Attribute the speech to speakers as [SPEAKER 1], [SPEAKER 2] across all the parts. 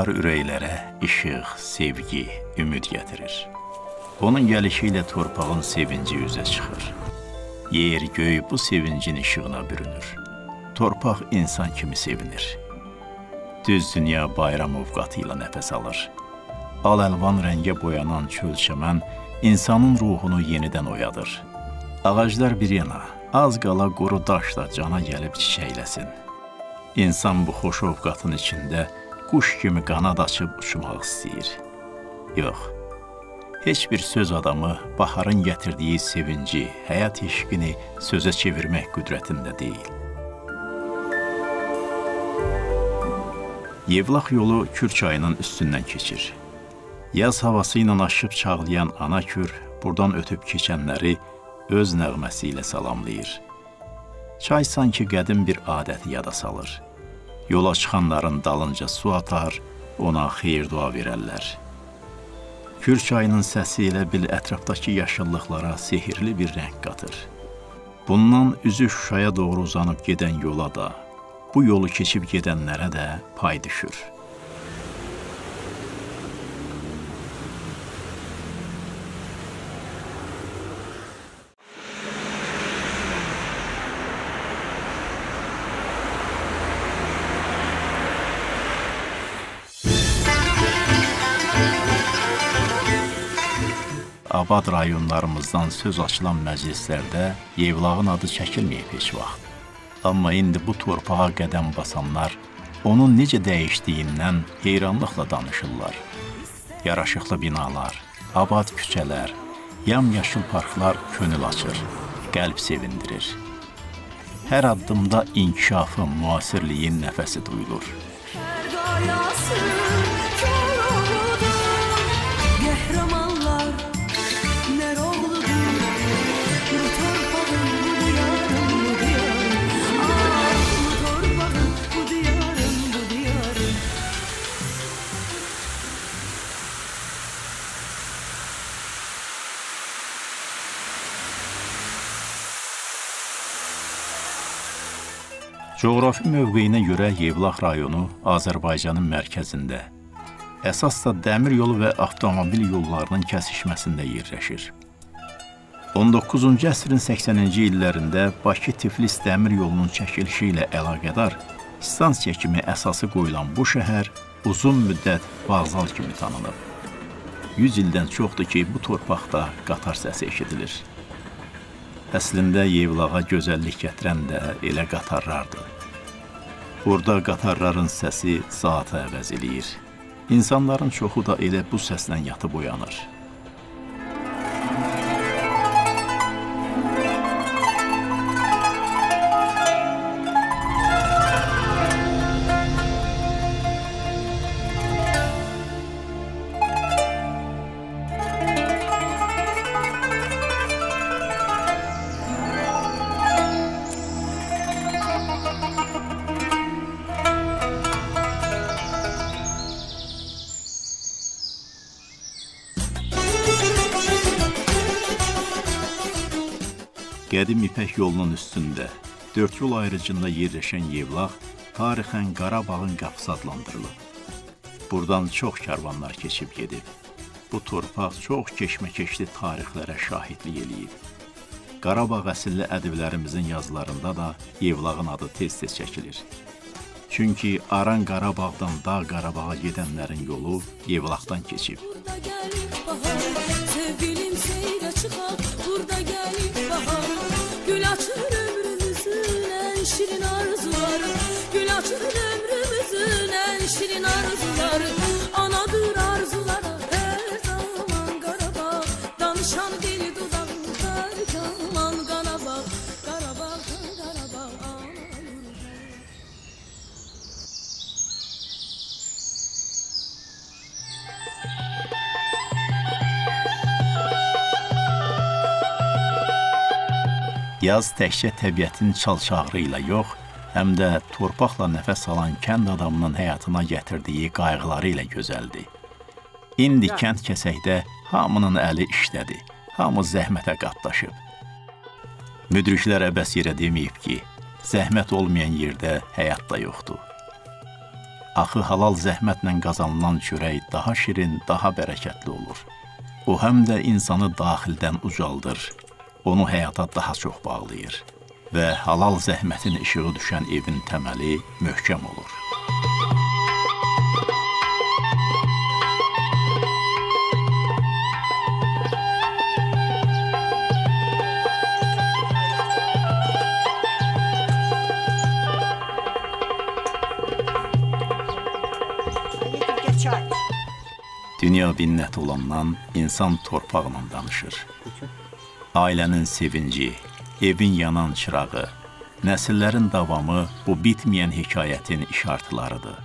[SPEAKER 1] Bahar ürəklərə işıq, sevgi, ümid gətirir. Onun gəlişi ilə torpağın sevinci üzə çıxır. Yer, göy bu sevincin işığına bürünür. Torpaq insan kimi sevinir. Düz dünya bayram ovqatı ilə nəfəs alır. Al-əlvan rəngə boyanan çöl-çəmən insanın ruhunu yenidən oyadır. Ağaclar bir yana, az qala quru daş da cana gəlib çiçəkləsin. İnsan bu xoş ovqatın içində quş kimi qanad açıb uçmaq istəyir. Yox, heç bir söz adamı baharın gətirdiyi sevinci, həyat eşqini sözə çevirmək qüdrətində deyil. Yevlax yolu Kür çayının üstündən keçir. Yaz havası ilə aşıb çağlayan ana kür buradan ötüb keçənləri öz nəğməsi ilə salamlayır. Çay sanki qədim bir adəti yada salır yola çıxanların dalınca su atar, ona xeyir-dua verərlər. Kür çayının səsi elə bil ətrafdakı yaşıllıqlara sehirli bir rəng qatır. Bundan üzü Şuşaya doğru uzanıb gedən yola da, bu yolu keçib gedənlərə də pay düşür. Abad rayonlarımızdan söz açılan məclislərdə Yevlağın adı çəkilməyib heç vaxt. Amma indi bu torpağa qədəm basanlar onun necə dəyişdiyindən heyranlıqla danışırlar. Yaraşıqlı binalar, abad küçələr, yam-yaşıl parklar könül açır, qəlb sevindirir. Hər addımda inkişafın, müasirliyin nəfəsi duyulur. Coğrafi mövqeyinə görə Yevlax rayonu Azərbaycanın mərkəzində, əsas da dəmir yolu və avtomobil yollarının kəsişməsində yerləşir. 19-cu əsrin 80-ci illərində Bakı-Tiflis dəmir yolunun çəkilişi ilə əlaqədar stansiya kimi əsası qoyulan bu şəhər uzun müddət vağzal kimi tanınıb. 100 ildən çoxdur ki, bu torpaqda qatar səsi eşidilir. Əslində Yevlağa gözəllik gətirən də elə qatarlardır. Burada qatarların səsi zatı əvəz eləyir. İnsanların çoxu da elə bu səslə yatıb uyanır. Qədim İpək yolunun üstündə, dörd yol ayrıcında yerləşən Yevlax tarixən Qarabağın qapısı adlandırılıb. Buradan çox karvanlar keçib gedib. Bu torpaq çox keşməkeşli tarixlərə şahidlik eləyib. Qarabağ əsilli ədiblərimizin yazılarında da Yevlağın adı tez-tez çəkilir. Çünki Aran Qarabağdan Dağ Qarabağa gedənlərin yolu Yevlaqdan keçib. Burada gəlib Yaz təkcə təbiətin çalçağırı ilə yox, həm də torpaqla nəfəs alan kənd adamının həyatına gətirdiyi qayğıları ilə gözəldir. İndi kənd kəsəkdə hamının əli işlədi, hamı zəhmətə qatlaşıb. Müdriklər əbəs yerə deməyib ki, zəhmət olmayan yerdə həyat da yoxdur. Axı halal zəhmətlə qazanılan çörək daha şirin, daha bərəkətli olur. O həm də insanı daxildən ucaldır, onu həyata daha çox bağlayır və halal zəhmətin işığı düşən evin təməli möhkəm olur. Dünya binnət olandan insan torpaqla danışır. Ailənin sevinci, evin yanan çırağı, nəsillərin davamı bu bitməyən hekayətin işartılarıdır.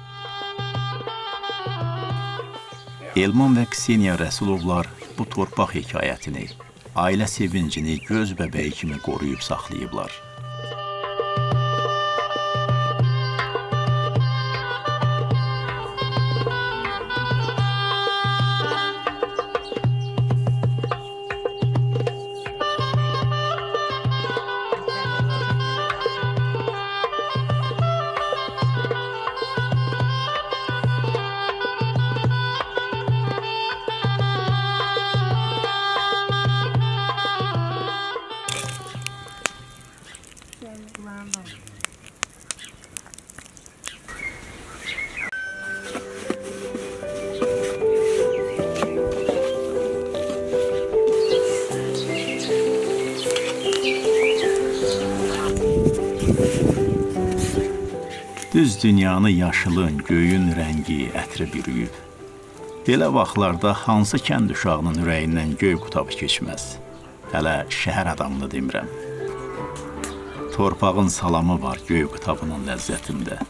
[SPEAKER 1] Elman və Kseniya Rəsulovlar bu torpaq hekayətini, ailə sevincini göz bəbəyi kimi qoruyub saxlayıblar. Düz dünyanı yaşılın, göyün rəngi, ətri bürüyüb. Belə vaxtlarda hansı kənd uşağının ürəyindən göy qutabı keçməz? Hələ şəhər adamını demirəm. Torpağın salamı var göy qutabının ləzzətində.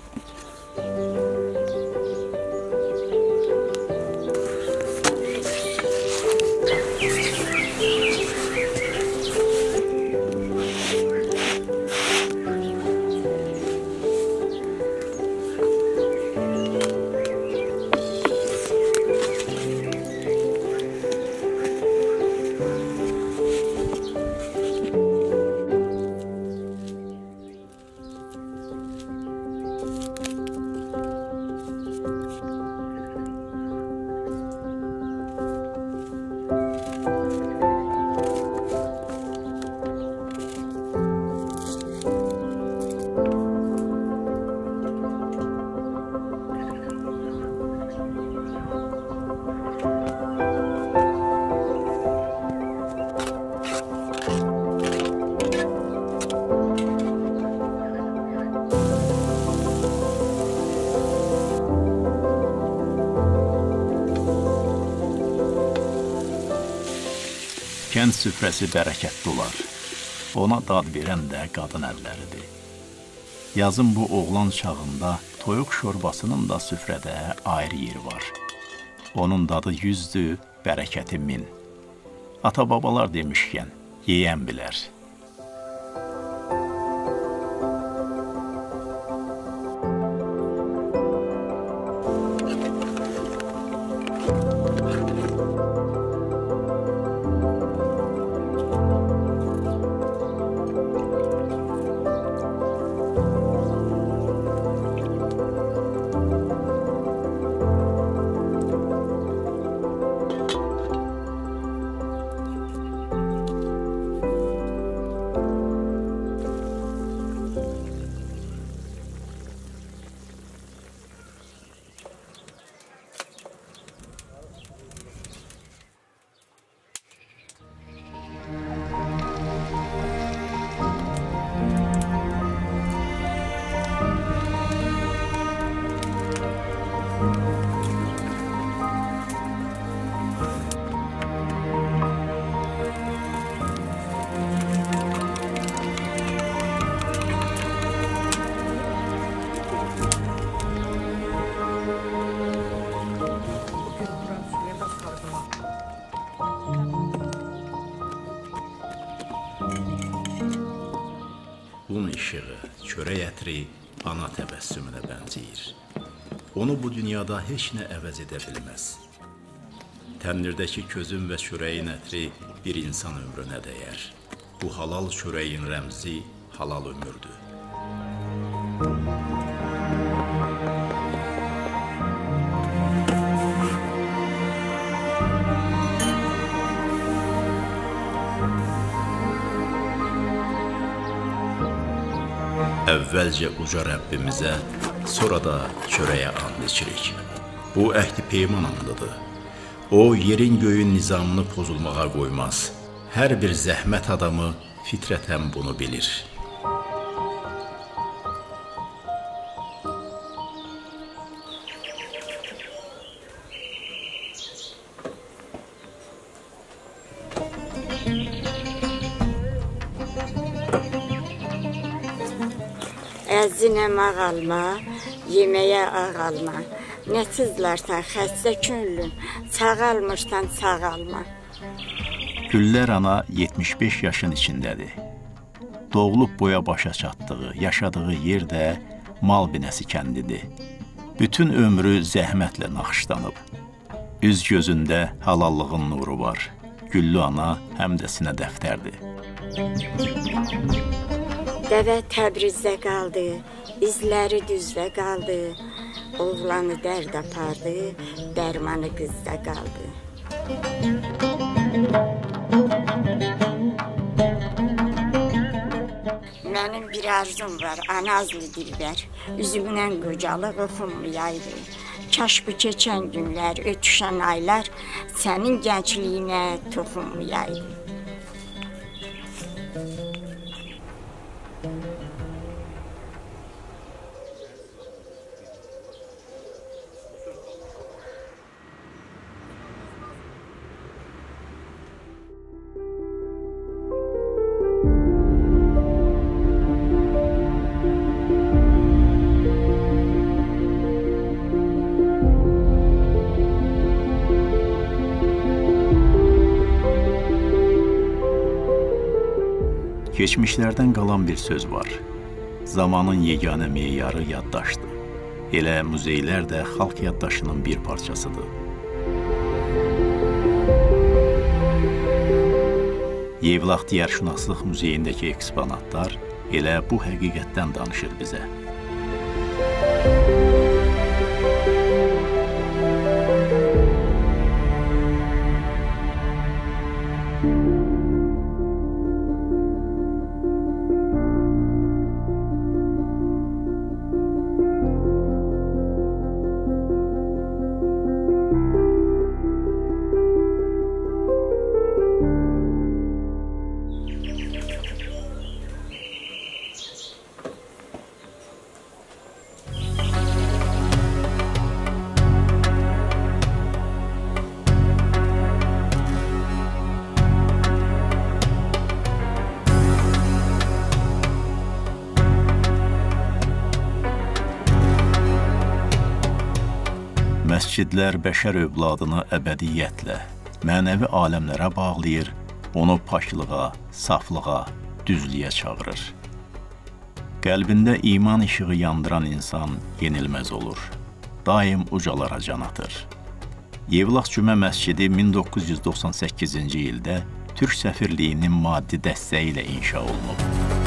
[SPEAKER 1] Süfrəsi bərəkətli olar. Ona dad verən də qadın əlləridir. Yazın bu oğlan çağında toyuq şorbasının da süfrədə ayrı yeri var. Onun dadı yüzdür, bərəkəti min. Ata-babalar demişkən, yeyən bilər. İşığı, çörək ətri ana təbəssümünə bənzəyir. Onu bu dünyada heç nə əvəz edə bilməz. Təndirdəki közün və çörəyin ətri bir insan ömrünə dəyər. Bu halal çörəyin rəmzi halal ömürdür. Əvvəlcə uca Rəbbimizə, sonra da çörəyə and içirik. Bu əhdi peyman andıdır. O, yerin göyün nizamını pozulmağa qoymaz. Hər bir zəhmət adamı fitrətən bunu bilir.
[SPEAKER 2] Əzinəm ağalma, yeməyə ağalma. Nə tızlarsan xəstə könlüm, sağalmışsan sağalma.
[SPEAKER 1] Güllər ana 75 yaşın içindədir. Doğulub boya başa çatdığı, yaşadığı yer də mal binəsi kəndidir. Bütün ömrü zəhmətlə naxışlanıb. Üz gözündə halallığın nuru var. Güllü ana həm də sinə dəftərdir.
[SPEAKER 2] Dəvə Təbrizdə qaldı, izləri düzdə qaldı. Oğlanı dərd apardı, dərmanı qızda qaldı. Mənim bir arzum var, anazlı dilbər. Üzümdən qocalıq oxunmayaydı. Kaş bu keçən günlər, ötüşən aylar sənin gəncliyinə toxunmayaydı.
[SPEAKER 1] Keçmişlərdən qalan bir söz var. Zamanın yeganə meyarı yaddaşdır. Elə muzeylər də xalq yaddaşının bir parçasıdır. Yevlax Diyarşünaslıq Muzeyindəki eksponatlar elə bu həqiqətdən danışır bizə. Məscidlər bəşər övladını əbədiyyətlə, mənəvi aləmlərə bağlayır, onu paklığa, saflığa, düzlüyə çağırır. Qəlbində iman işığı yandıran insan yenilməz olur. Daim ucalara can atır. Yevlax Cümə məscidi 1998-ci ildə Türk səfirliyinin maddi dəstəyi ilə inşa olunub.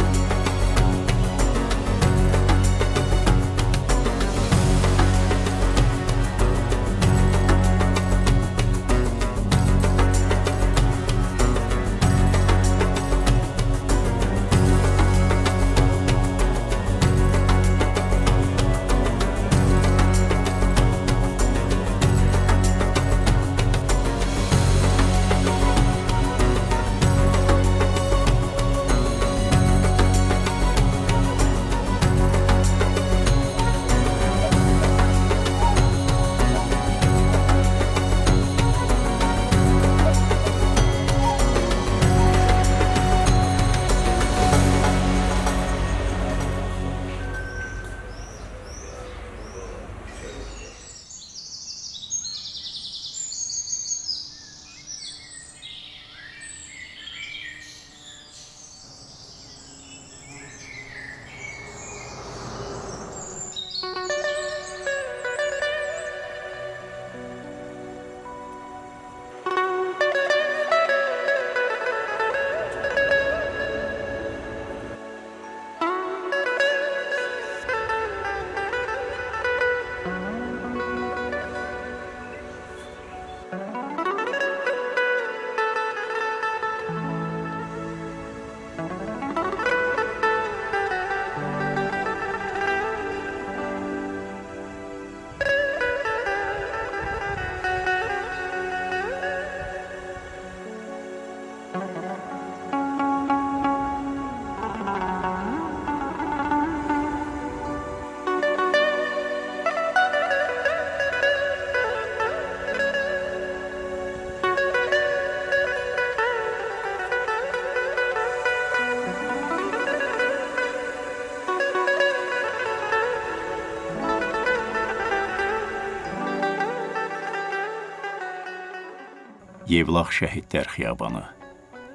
[SPEAKER 1] Yevlax şəhidlər xiyabanı.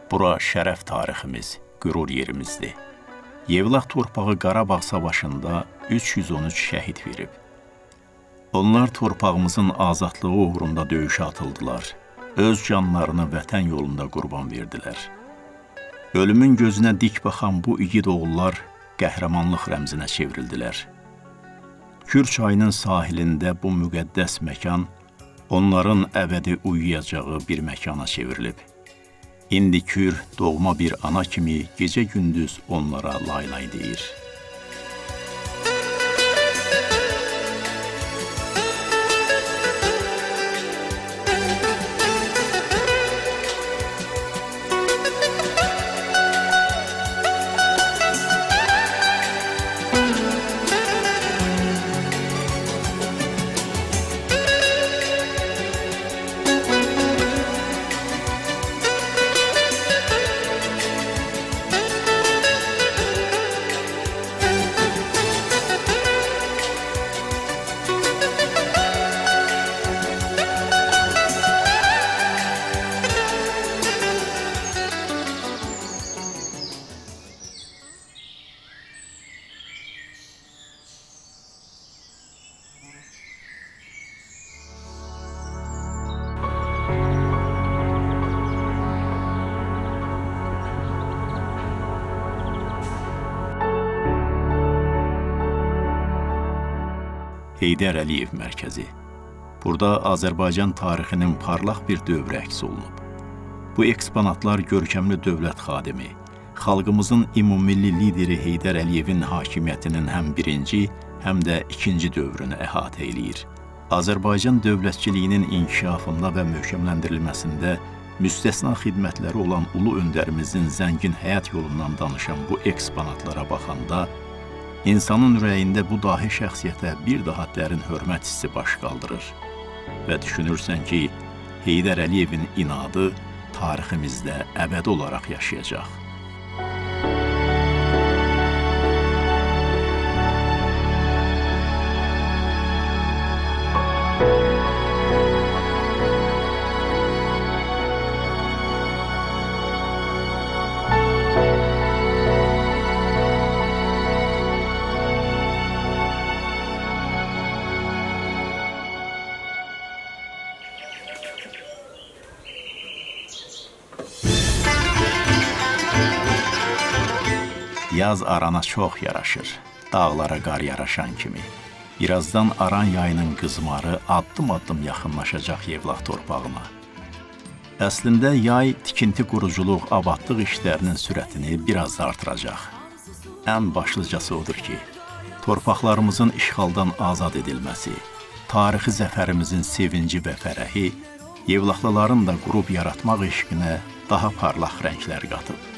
[SPEAKER 1] Bura şərəf tariximiz, qürur yerimizdir. Yevlax torpağı Qarabağ savaşında 313 şəhid verib. Onlar torpağımızın azadlığı uğrunda döyüşə atıldılar. Öz canlarını vətən yolunda qurban verdilər. Ölümün gözünə dik baxan bu igid oğullar qəhrəmanlıq rəmzinə çevrildilər. Kür çayının sahilində bu müqəddəs məkan onların əbədi uyuyacağı bir məkana çevrilib. İndi Kür doğma bir ana kimi gecə-gündüz onlara laylay deyir. Heydər Əliyev mərkəzi. Burada Azərbaycan tarixinin parlaq bir dövrü əks olunub. Bu eksponatlar görkəmli dövlət xadimi, xalqımızın ümumilli lideri Heydər Əliyevin hakimiyyətinin həm birinci, həm də ikinci dövrünü əhatə eləyir. Azərbaycan dövlətçiliyinin inkişafında və möhkəmləndirilməsində müstəsna xidmətləri olan ulu öndərimizin zəngin həyat yolundan danışan bu eksponatlara baxanda insanın ürəyində bu dahi şəxsiyyətə bir daha dərin hörmət hissi baş qaldırır və düşünürsən ki, Heydər Əliyevin inadı tariximizdə əbədi olaraq yaşayacaq. Yaz arana çox yaraşır, dağlara qar yaraşan kimi. Birazdan Aran yayının qızmarı addım-addım yaxınlaşacaq Yevlax torpağına. Əslində yay tikinti quruculuq, abadlıq işlərinin sürətini biraz da artıracaq. Ən başlıcası odur ki, torpaqlarımızın işğaldan azad edilməsi, tarixi zəfərimizin sevinci və fərəhi Yevlaxlıların da qurub yaratmaq eşqinə daha parlaq rənglər qatıb.